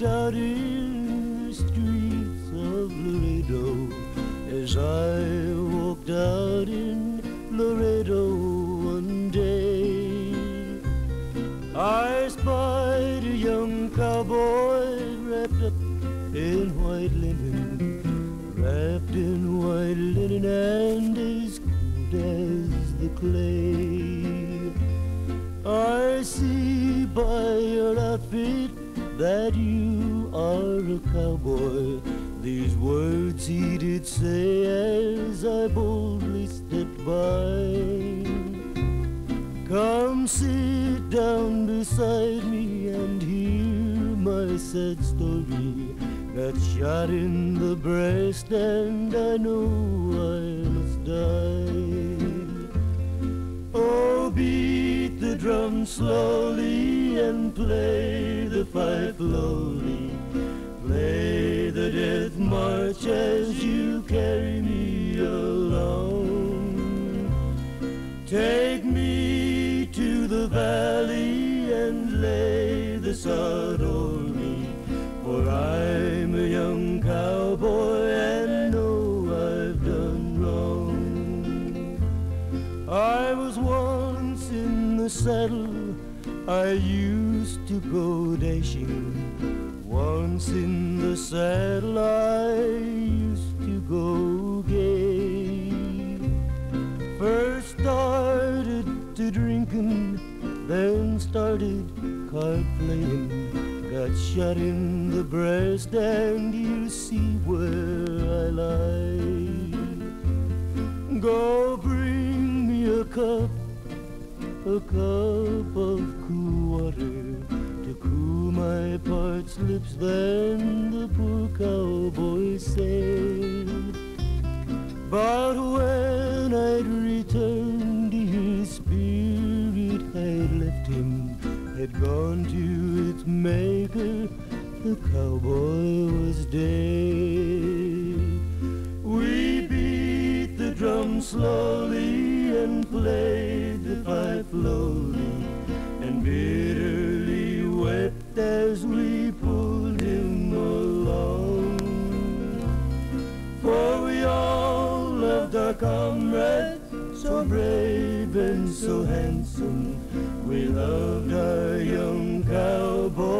dotted streets of Laredo as I walked out in Laredo one day. I spied a young cowboy wrapped up in white linen, wrapped in white linen and as cold as the clay. I see by your outfit that you are a cowboy. These words he did say as I boldly stepped by. Come sit down beside me and hear my sad story. Got shot in the breast and I know I must die. The drum slowly and play the fife lowly. Play the death march as you carry me along. Take me to the valley and lay the sod saddle, I used to go dashing. Once in the saddle, I used to go gay. First started to drinking, then started card playing. Got shot in the breast, and you see where I lie. Go bring me a cup, a cup of cool water to cool my parched lips. Then the poor cowboy said. But when I'd returned, his spirit had left him, had gone to its maker. The cowboy was dead. We beat the drum slowly and played the pipe lowly, and bitterly wept as we pulled him along. For we all loved our comrade, so brave and so handsome. We loved our young cowboy